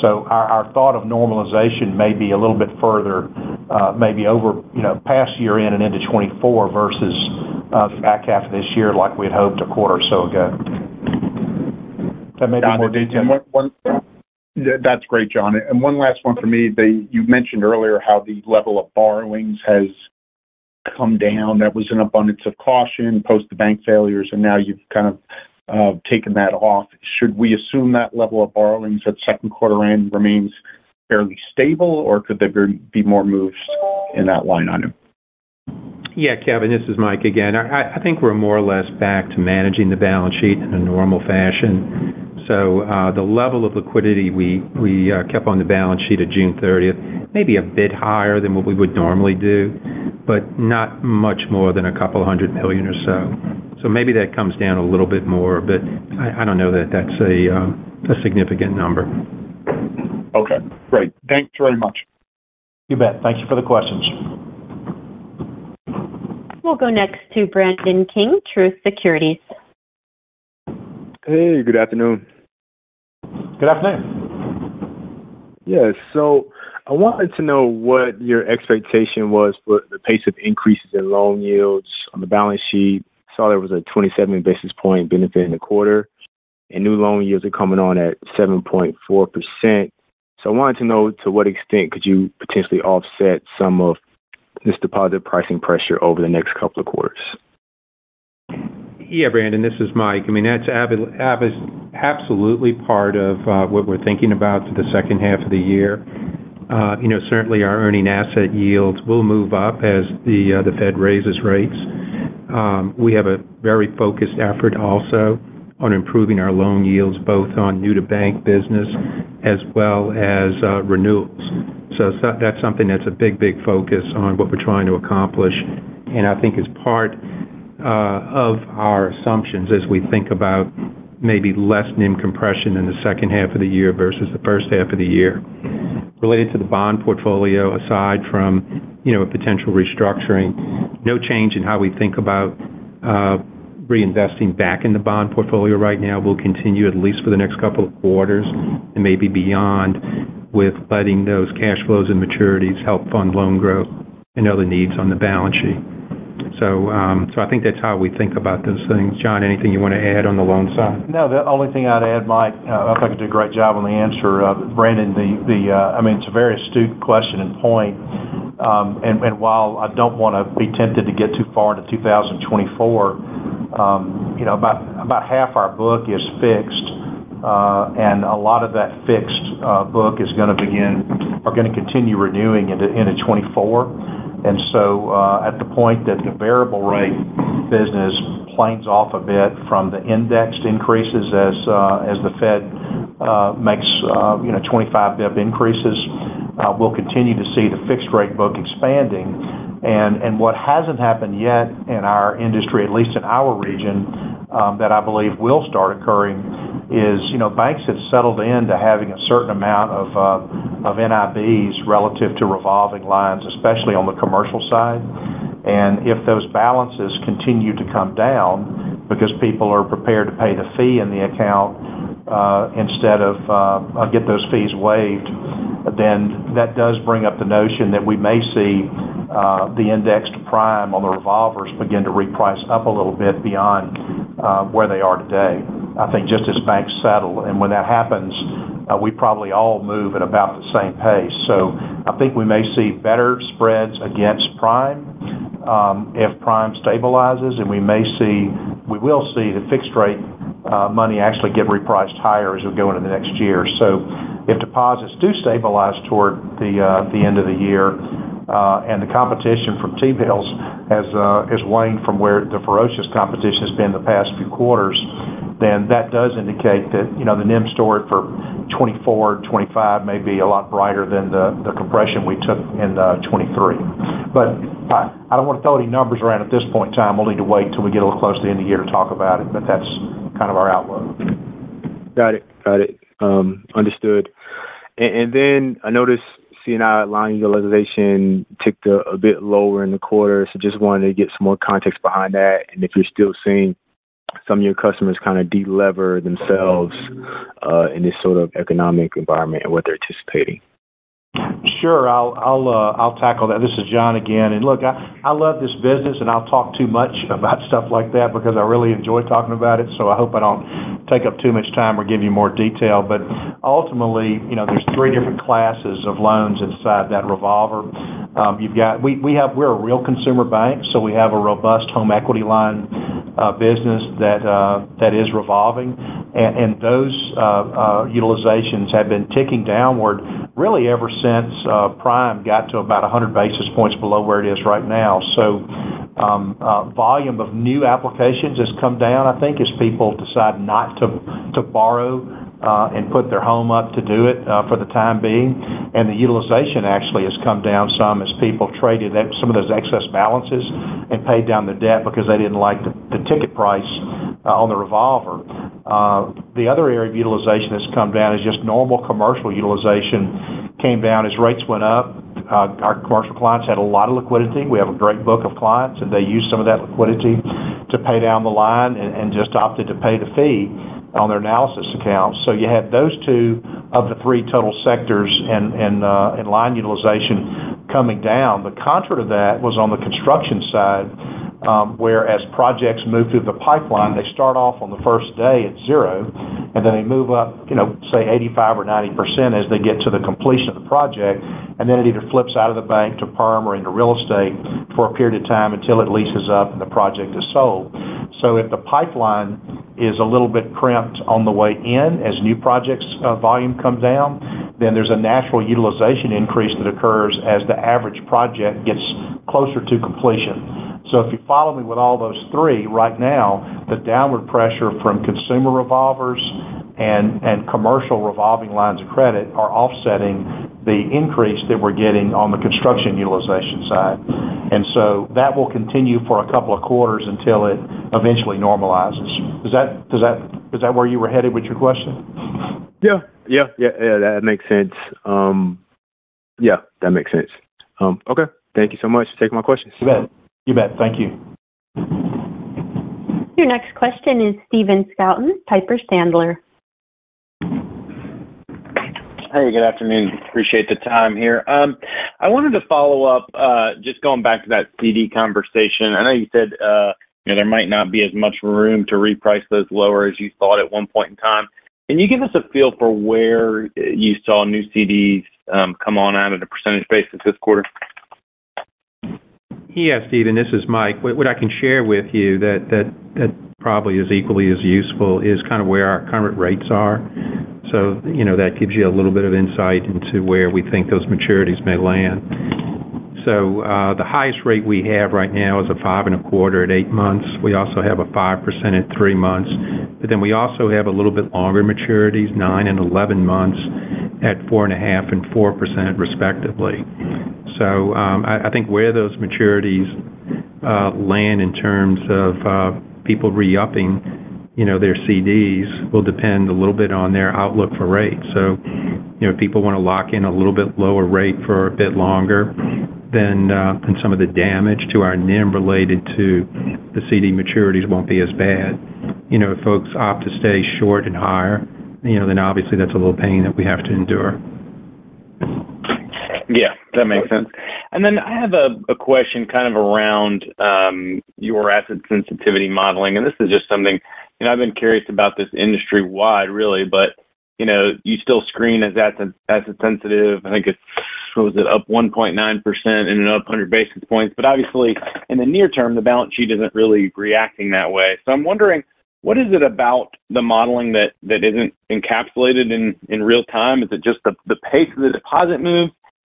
So our thought of normalization may be a little bit further, uh, maybe over you know, past year-end and into 24 versus uh, the back half of this year like we had hoped a quarter or so ago. That may be more detailed. That's great, John. And one last one for me. You mentioned earlier how the level of borrowings has come down. That was an abundance of caution post the bank failures, and now you've kind of uh, taken that off. Should we assume that level of borrowings at second quarter end remains fairly stable, or could there be more moves in that line item? Yeah, Kevin, this is Mike again. I think we're more or less back to managing the balance sheet in a normal fashion. So uh, the level of liquidity we uh, kept on the balance sheet at June 30th may be a bit higher than what we would normally do, but not much more than $200 million or so. so. Maybe that comes down a little bit more, but I don't know that that's uh, a significant number. Okay, great. Thanks very much. You bet. Thank you for the questions. We'll go next to Brandon King, Truist Securities. Hey, good afternoon. Good afternoon. Yeah. So I wanted to know what your expectation was for the pace of increases in loan yields on the balance sheet. I Saw there was a 27 basis point benefit in the quarter, and new loan yields are coming on at 7.4%. So I wanted to know to what extent could you potentially offset some of this deposit pricing pressure over the next couple of quarters? Yeah, Brandon, this is Mike. I mean, that's absolutely part of uh, what we're thinking about for the second half of the year. Uh, you know, certainly, our earning asset yields will move up as the uh, Fed raises rates. Um, we have a very focused effort also on improving our loan yields, both on new-to-bank business as well as renewals. So that's something that's a big, big focus on what we're trying to accomplish, and I think is part of our assumptions as we think about maybe less NIM compression in the second half of the year versus the first half of the year. Related to the bond portfolio, aside from you know, a potential restructuring, no change in how we think about uh, reinvesting back in the bond portfolio right now. We'll continue at least for the next couple of quarters and maybe beyond with letting those cash flows and maturities help fund loan growth and other needs on the balance sheet. I think that's how we think about those things. John, anything you want to add on the loan side? No, the only thing I'd add, Mike, I think you did a great job on the answer. Brandon, the, the uh, I mean, it's a very astute question and point. Um and while I don't want to be tempted to get too far into 2024, you know, about about half our book is fixed. Uh, and a lot of that fixed book is going to begin, are going to continue renewing into 2024. Uh, at the point that the variable rate business planes off a bit from the indexed increases as uh, as the Fed uh, makes you know, 25 basis point increases, we'll continue to see the fixed rate book expanding. And, what hasn't happened yet in our industry, at least in our region, um, that I believe will start occurring is you know, banks have settled into having a certain amount of uh, NIBs relative to revolving lines, especially on the commercial side. And if those balances continue to come down because people are prepared to pay the fee in the account uh, instead uh, of get those fees waived, then that does bring up the notion that we may see Uh, the indexed prime on the revolvers begin to reprice up a little bit beyond uh, where they are today. I think just as banks settle, and when that happens, uh, we probably all move at about the same pace. So I think we may see better spreads against prime um, if prime stabilizes, and we may see we will see the fixed rate money actually get repriced higher as we go into the next year. So if deposits do stabilize toward the end of the year, Uh, and the competition from T-bills uh, has waned from where the ferocious competition has been the past few quarters, then that does indicate that, you know, the NIM story for 2024, 2025 may be a lot brighter than the compression we took in uh, 2023. But I don't want to throw any numbers around at this point in time. We'll need to wait till we get a little closer to the end of the year to talk about it, but that's kind of our outlook. Got it. Got it. Um, understood. And then I noticed C&I line utilization ticked a bit lower in the quarter, so just wanted to get some more context behind that, and if you're still seeing some of your customers kind of delever themselves uh, in this sort of economic environment and what they're anticipating. Sure. I'll I'll uh, I'll tackle that. This is John again. And look, I I love this business, and I'll talk too much about stuff like that because I really enjoy talking about it, so I hope I don't take up too much time or give you more detail. But ultimately, you know, there's three different classes of loans inside that revolver. Um, You've got. we we have we're a real consumer bank, so we have a robust home equity line uh, business that uh, that is revolving. And those utilizations have been ticking downward really ever since uh, prime got to about 100 basis points below where it is right now. So, um, uh, volume of new applications has come down, I think, as people decide not to to borrow uh, and put their home up to do it for the time being. And the utilization actually has come down some as people traded some of those excess balances and paid down the debt because they didn't like the ticket price on the revolver. The other area of utilization that's come down is just normal commercial utilization came down as rates went up. Uh, our commercial clients had a lot of liquidity. We have a great book of clients, and they used some of that liquidity to pay down the line and just opted to pay the fee on their analysis accounts. So you had those two of the three total sectors and uh, line utilization coming down. The contra to that was on the construction side, Um, where as projects move through the pipeline, they start off on the first day at zero, and then they move up, you know, say, 85 or 90% as they get to the completion of the project, and then it either flips out of the bank to perm or into real estate for a period of time until it leases up and the project is sold. So if the pipeline is a little bit crimped on the way in, as new projects uh, volume comes down, then there's a natural utilization increase that occurs as the average project gets closer to completion. So if you follow me with all those three, right now, the downward pressure from consumer revolvers and commercial revolving lines of credit are offsetting the increase that we're getting on the construction utilization side. And so that will continue for a couple of quarters until it eventually normalizes. Is that does that is that where you were headed with your question? Yeah. Yeah, yeah, yeah, that makes sense. Um, yeah, that makes sense. Um, okay. Thank you so much for taking my questions. You bet. You bet. Thank you. Your next question is Stephen Scouten, Piper Sandler. Hey, good afternoon. Appreciate the time here. Um, I wanted to follow up, uh, just going back to that CD conversation. I know you said, uh, you know, there might not be as much room to reprice those lower as you thought at one point in time. Can you give us a feel for where uh, you saw new CDs um, come on out at a percentage basis this quarter? Yeah, Stephen, this is Mike. What I can share with you that probably is equally as useful is kind of where our current rates are. So, you know, that gives you a little bit of insight into where we think those maturities may land. So, uh, the highest rate we have right now is a 5.25 at eight months. We also have a 5% at three months, but then we also have a little bit longer maturities, nine and 11 months, at 4.5 and 4%, respectively. So, um, I think where those maturities uh, land in terms of uh, people re-upping, you know, their CDs, will depend a little bit on their outlook for rates. So, you know, if people want to lock in a little bit lower rate for a bit longer, then uh, some of the damage to our NIM related to the CD maturities won't be as bad. You know, if folks opt to stay short and higher, you know, then obviously that's a little pain that we have to endure. Yeah, that makes sense. And then I have a a question kind of around um, your asset sensitivity modeling, and this is just something, you know, I've been curious about this industry-wide, really, but, you know, you still screen as asset sensitive. I think it's, what was it? Up 1.9% and up 100 basis points. But obviously, in the near term, the balance sheet isn't really reacting that way. So I'm wondering, what is it about the modeling that, that isn't encapsulated in in real time? Is it just the pace of the deposit move?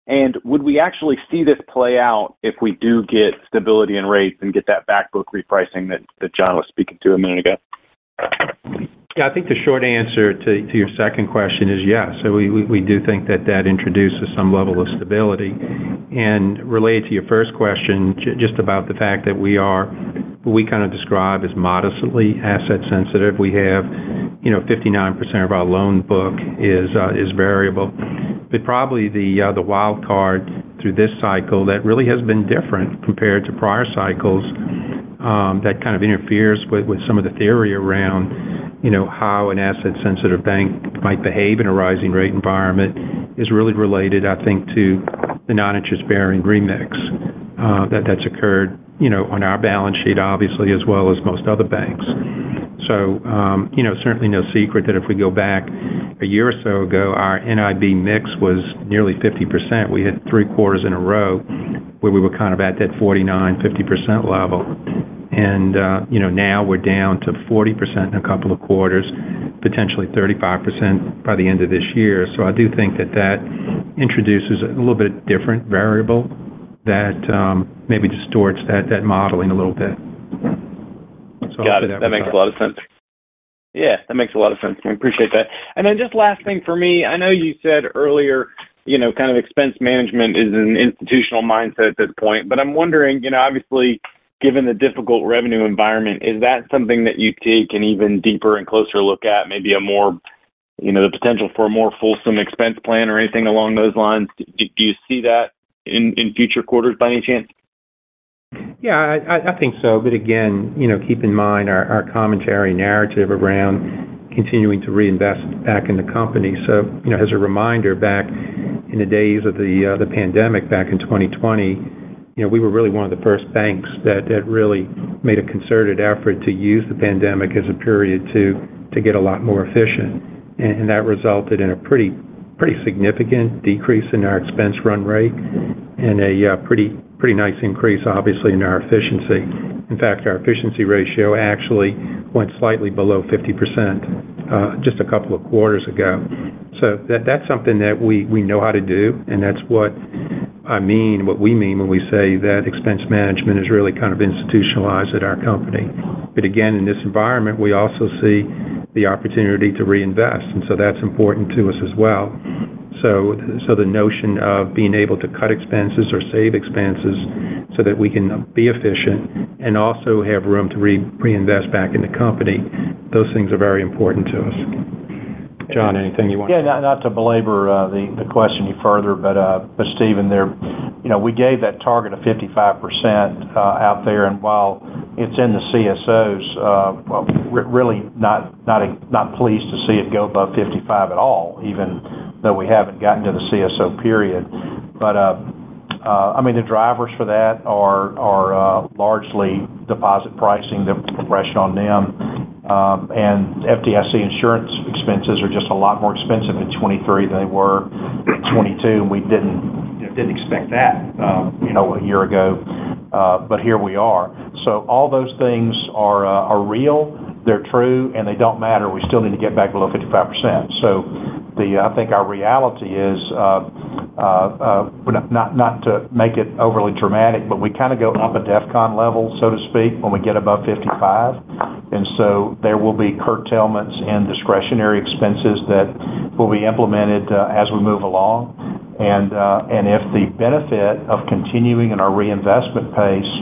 And would we actually see this play out if we do get stability in rates and get that back book repricing that that John was speaking to a minute ago? Yeah, I think the short answer to, your second question is yes. So we, do think that that introduces some level of stability. And related to your first question, just about the fact that we are we kind of describe as modestly asset sensitive. We have, you know, 59% of our loan book is uh, variable. But probably the uh, the wild card through this cycle that really has been different compared to prior cycles um, that kind of interferes with, with some of the theory around you know, how an asset-sensitive bank might behave in a rising rate environment is really related, I think, to the non-interest-bearing remix uh, that that's occurred, you know, on our balance sheet, obviously, as well as most other banks. So, um, you know, certainly no secret that if we go back a year or so ago, our NIB mix was nearly 50%. We had three quarters in a row where we were kind of at that 49, 50% level. And, uh, you know, now we're down to 40% in a couple of quarters, potentially 35% by the end of this year. So I do think that that introduces a little bit different variable that um, maybe distorts that, that modeling a little bit. Got it. That, makes a lot of sense. Yeah, that makes a lot of sense. I appreciate that. And then just last thing for me, I know you said earlier, you know, kind of expense management is an institutional mindset at this point, but I'm wondering, you know, obviously given the difficult revenue environment, is that something that you take an even deeper and closer look at, maybe a more, you know, the potential for a more fulsome expense plan or anything along those lines? Do, do you see that in, in future quarters by any chance? Yeah, I, think so. But again, you know, keep in mind our, commentary narrative around continuing to reinvest back in the company. So, you know, as a reminder, back in the days of the uh, the pandemic, back in 2020 you know, we were really one of the first banks that, that really made a concerted effort to use the pandemic as a period to, to get a lot more efficient. And, and that resulted in a pretty, pretty significant decrease in our expense run rate and a uh, pretty, pretty nice increase, obviously, in our efficiency. In fact, our efficiency ratio actually went slightly below 50% uh, just a couple of quarters ago. So that's something that we know how to do, and that's what I mean, what we mean when we say that expense management is really kind of institutionalized at our company. But again, in this environment, we also see the opportunity to reinvest, and so that's important to us as well. So, so the notion of being able to cut expenses or save expenses so that we can be efficient and also have room to re- reinvest back in the company, those things are very important to us. John, anything you want? Yeah, not, to belabor uh, the the question any further, but uh, but Stephen, there, you know, we gave that target of 55% uh, out there, and while it's in the CSOs, uh, well, re- really not not not pleased to see it go above 55 at all, even though we haven't gotten to the CSO period. But uh, uh, I mean, the drivers for that are are uh, largely deposit pricing, the compression on them, um, and FDIC insurance expenses are just a lot more expensive in 23 than they were in 22. And we didn't you know, didn't expect that, um, you know, a year ago. But here we are. So all those things are are real. They're true, and they don't matter. We still need to get back below 55%. So the I think our reality is uh, uh, uh, not not to make it overly dramatic, but we kind of go up a DEFCON level, so to speak, when we get above 55, and so there will be curtailments in discretionary expenses that will be implemented uh, as we move along, and and if the benefit of continuing in our reinvestment pace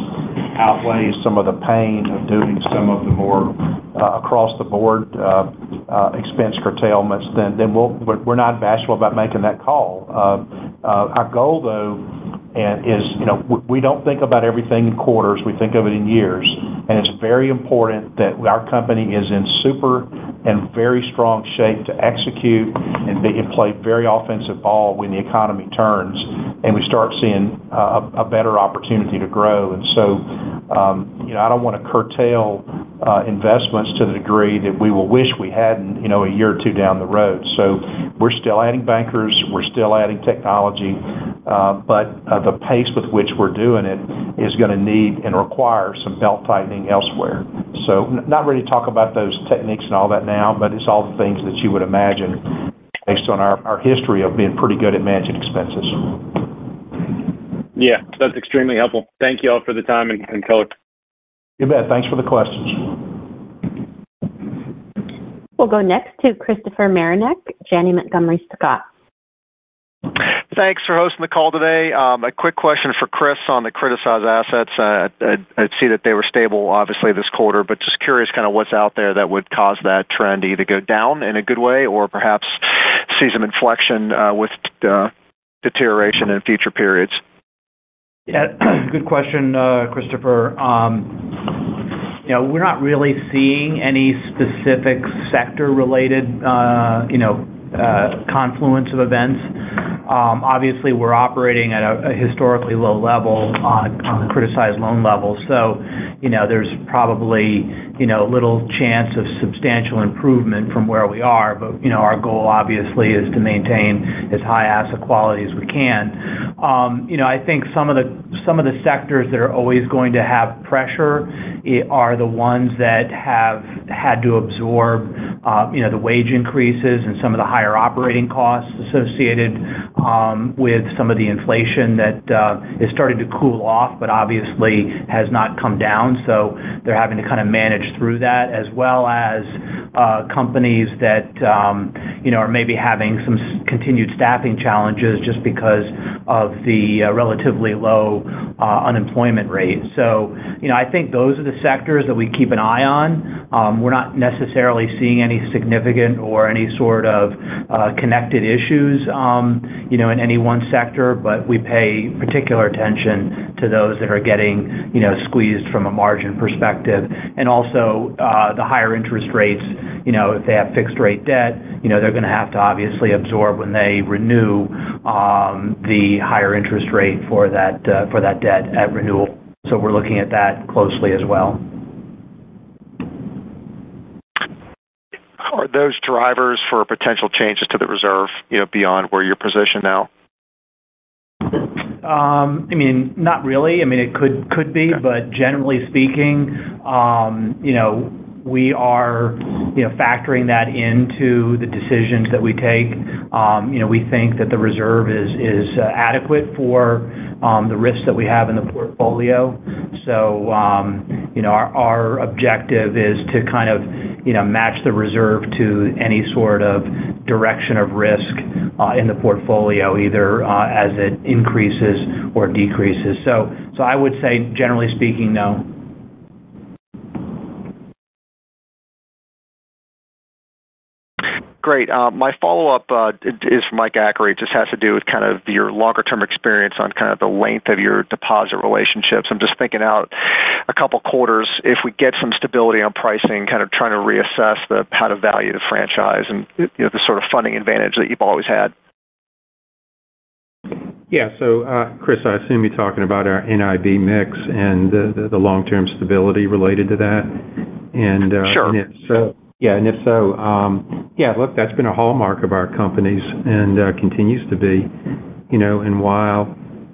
outweighs some of the pain of doing some of the more across the board uh, uh, expense curtailments, then then we'll we're not bashful about making that call. Uh, uh, our goal, though, and is you know we don't think about everything in quarters; we think of it in years, and it's very important that our company is in super and very strong shape to execute and, be, and play very offensive ball when the economy turns and we start seeing uh, a, better opportunity to grow. And so, um, you know, I don't want to curtail uh, investments to the degree that we will wish we hadn't, you know, a year or two down the road. So we're still adding bankers, we're still adding technology, uh, but uh, the pace with which we're doing it is going to need and require some belt tightening elsewhere. So not ready to talk about those techniques and all that now, but it's all the things that you would imagine based on our, our history of being pretty good at managing expenses. Yeah, that's extremely helpful. Thank you all for the time and, and color. You bet. Thanks for the questions. We'll go next to Christopher Marinac, Janney Montgomery Scott. Thanks for hosting the call today. Um, a quick question for Chris on the criticized assets. Uh, I see that they were stable, obviously, this quarter, but just curious kind of what's out there that would cause that trend to either go down in a good way or perhaps see some inflection uh, with uh, deterioration in future periods. Yeah, good question, Christopher. Um, you know, we're not really seeing any specific sector-related, know, confluence of events. Um, obviously, we're operating at a historically low level on the criticized loan level. So, you know, there's probably, you know, little chance of substantial improvement from where we are. But, you know, our goal, obviously, is to maintain as high asset quality as we can. Um, you know, I think some of the some of the sectors that are always going to have pressure eh, are the ones that have had to absorb, uh, you know, the wage increases and some of the higher operating costs associated um, with some of the inflation that uh, is starting to cool off, but obviously has not come down. So they're having to kind of manage through that, as well as uh, companies that, um, you know, are maybe having some continued staffing challenges just because of the uh, relatively low uh, unemployment rate. So, you know, I think those are the sectors that we keep an eye on. Um, we're not necessarily seeing any significant or any sort of connected issues, um, you know, in any one sector, but we pay particular attention to those that are getting, you know, squeezed from a margin perspective. And also, Uh, the higher interest rates, you know, if they have fixed-rate debt, you know, they're going to have to obviously absorb when they renew um, the higher interest rate for that uh, for that debt at renewal. So we're looking at that closely as well. Are those drivers for potential changes to the reserve, you know, beyond where you're positioned now? Um, I mean, not really. I mean, it could could be, but generally speaking, um, you know, we are, you know, factoring that into the decisions that we take. Um, you know, we think that the reserve is uh, adequate for um, the risks that we have in the portfolio. So, um, you know, our objective is to kind of, you know, match the reserve to any sort of direction of risk uh, in the portfolio, either uh, as it increases or decreases. So so I would say, generally speaking, no. Great. Uh, my follow-up uh, is for Mike Achary. It just has to do with kind of your longer-term experience on kind of the length of your deposit relationships. I'm just thinking out a couple quarters, if we get some stability on pricing, kind of trying to reassess the how to value the franchise and, you know, the sort of funding advantage that you've always had. Yeah. So, uh, Chris, I assume you're talking about our NIB mix and the long-term stability related to that. And, Sure. And if so, um, yeah, look, that's been a hallmark of our companies and uh, continues to be. You know, and while,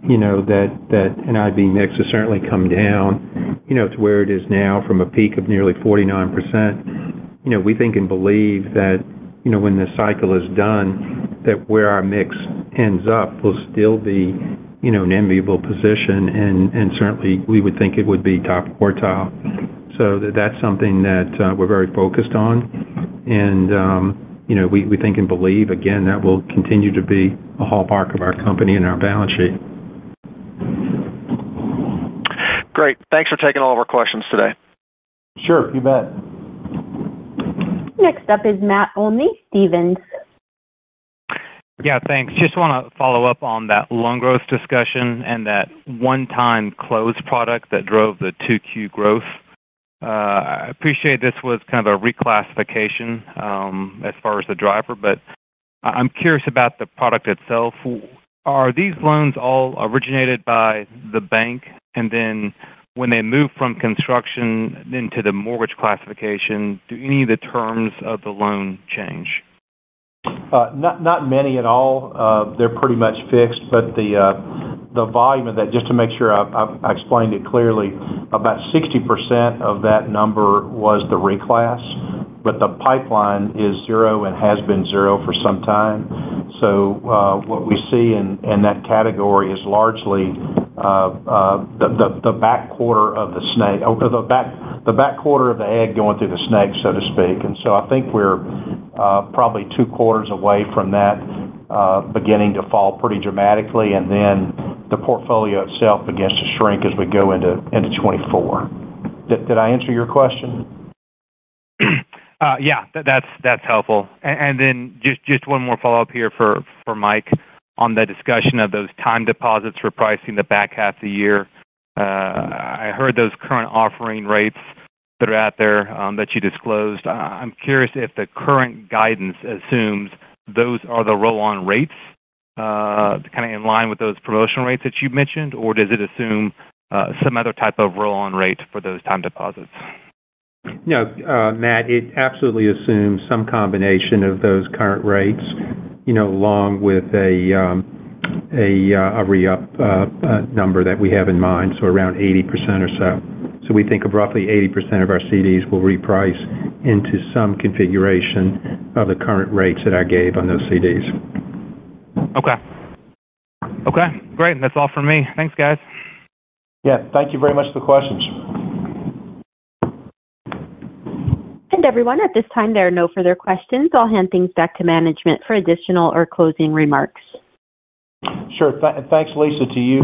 you know, that NIB mix has certainly come down, you know, to where it is now from a peak of nearly 49%, you know, we think and believe that, you know, when this cycle is done, that where our mix ends up will still be, you know, an enviable position, and and certainly we would think it would be top quartile. So that's something that uh, we're very focused on. And, um, you know, we think and believe, again, that will continue to be a hallmark of our company and our balance sheet. Great. Thanks for taking all of our questions today. Sure, you bet. Next up is Matt Olney, Stephens. Yeah, thanks. Just want to follow up on that loan growth discussion and that one-time closed product that drove the 2Q growth. Uh, I appreciate this was kind of a reclassification, um, as far as the driver, but I'm curious about the product itself. Are these loans all originated by the bank? And then when they move from construction into the mortgage classification, do any of the terms of the loan change? Uh, not many at all. Uh, they're pretty much fixed, but the volume of that, just to make sure I explained it clearly, about 60% of that number was the reclass, but the pipeline is zero and has been zero for some time. So, uh, what we see in that category is largely uh, uh, the back quarter of the snake, or the back the back quarter of the egg going through the snake, so to speak. And so I think we're probably two quarters away from that Uh, beginning to fall pretty dramatically, and then the portfolio itself begins to shrink as we go into 2024. Did I answer your question? Uh, yeah, that's that's helpful. And then just just one more follow-up here for for Mike on the discussion of those time deposits repricing the back half of the year. Uh, I heard those current offering rates that are out there um, that you disclosed. I'm curious if the current guidance assumes those are the roll-on rates uh, kind of in line with those promotional rates that you mentioned, or does it assume uh, some other type of roll-on rate for those time deposits? No, uh, Matt, it absolutely assumes some combination of those current rates, you know, along with a um, re-up number that we have in mind, so around 80% or so. So we think of roughly 80% of our CDs will reprice into some configuration of the current rates that I gave on those CDs. Okay. Okay. Great. That's all from me. Thanks, guys. Yeah. Thank you very much for the questions. And everyone, at this time, there are no further questions. I'll hand things back to management for additional or closing remarks. Sure. Thanks, Lisa, to you.